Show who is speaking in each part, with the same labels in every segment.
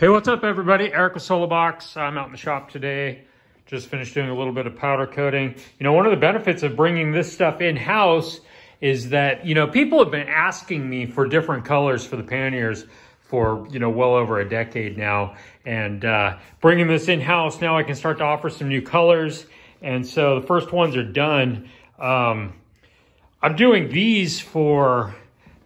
Speaker 1: Hey, what's up everybody? Eric with Solobox. I'm out in the shop today. Just finished doing a little bit of powder coating. You know, one of the benefits of bringing this stuff in-house is that, you know, people have been asking me for different colors for the panniers for, you know, well over a decade now. And uh, bringing this in-house, now I can start to offer some new colors. And so the first ones are done. Um, I'm doing these for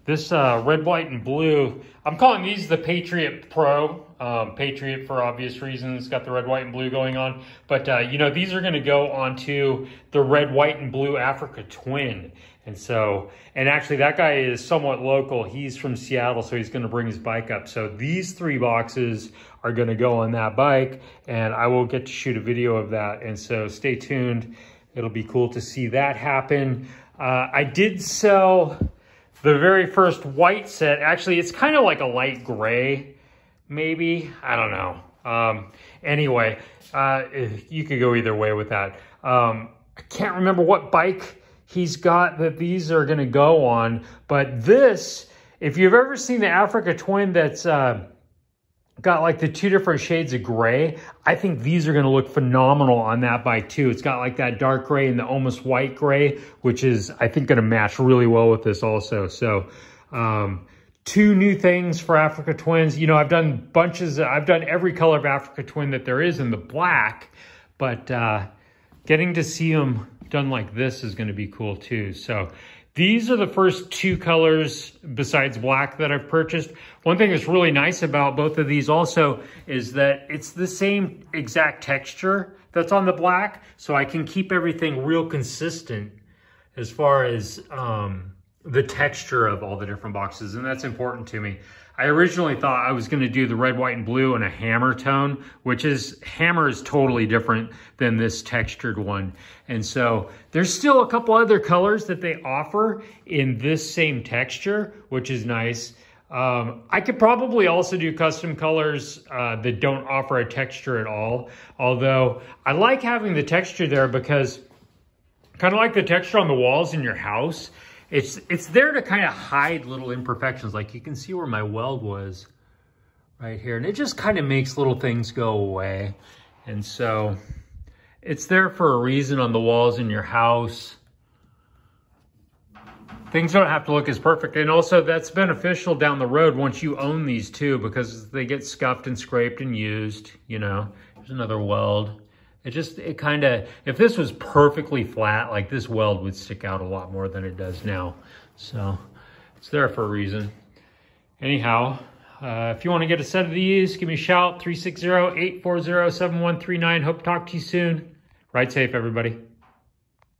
Speaker 1: this uh, red, white, and blue. I'm calling these the Patriot Pro. Um, Patriot for obvious reasons, got the red, white, and blue going on. But, uh, you know, these are going to go onto the red, white, and blue Africa Twin. And so, and actually that guy is somewhat local. He's from Seattle, so he's going to bring his bike up. So these three boxes are going to go on that bike, and I will get to shoot a video of that. And so stay tuned. It'll be cool to see that happen. Uh, I did sell the very first white set. Actually, it's kind of like a light gray maybe. I don't know. Um, anyway, uh, you could go either way with that. Um, I can't remember what bike he's got that these are going to go on, but this, if you've ever seen the Africa Twin that's uh, got like the two different shades of gray, I think these are going to look phenomenal on that bike too. It's got like that dark gray and the almost white gray, which is, I think, going to match really well with this also. So, um, two new things for Africa Twins. You know, I've done bunches, I've done every color of Africa Twin that there is in the black, but uh, getting to see them done like this is going to be cool too. So these are the first two colors besides black that I've purchased. One thing that's really nice about both of these also is that it's the same exact texture that's on the black. So I can keep everything real consistent as far as um, the texture of all the different boxes, and that's important to me. I originally thought I was gonna do the red, white, and blue in a hammer tone, which is, hammer is totally different than this textured one. And so there's still a couple other colors that they offer in this same texture, which is nice. Um, I could probably also do custom colors uh, that don't offer a texture at all. Although I like having the texture there because kind of like the texture on the walls in your house, it's, it's there to kind of hide little imperfections. Like you can see where my weld was right here. And it just kind of makes little things go away. And so it's there for a reason on the walls in your house. Things don't have to look as perfect. And also that's beneficial down the road once you own these too, because they get scuffed and scraped and used, you know. There's another weld. It just, it kind of, if this was perfectly flat, like this weld would stick out a lot more than it does now. So it's there for a reason. Anyhow, uh, if you want to get a set of these, give me a shout, 360-840-7139. Hope to talk to you soon. Ride safe, everybody.